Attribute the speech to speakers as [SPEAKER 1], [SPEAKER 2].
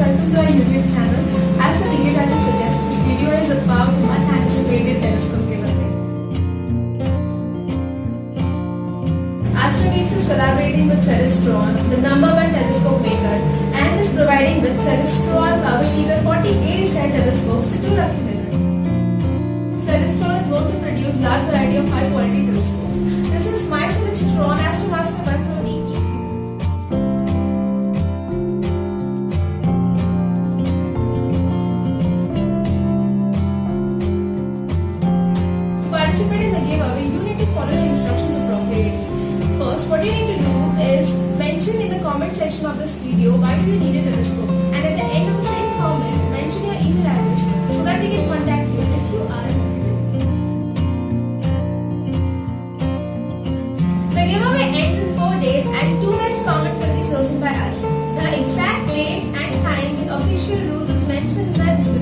[SPEAKER 1] welcome to our YouTube channel. As the video title suggests, this video is about the much anticipated telescope giveaway. Astrogeekz is collaborating with Celestron, the number one telescope maker, and is providing with Celestron Powerseeker 40A style telescopes to two lucky winners. Celestron is known to produce large variety of high quality participate in the giveaway, you need to follow the instructions appropriately. First, what you need to do is mention in the comment section of this video why do you need a telescope and at the end of the same comment, mention your email address so that we can contact you if you are. The giveaway ends in 4 days and two best comments will be chosen by us. The exact date and time with official rules is mentioned in the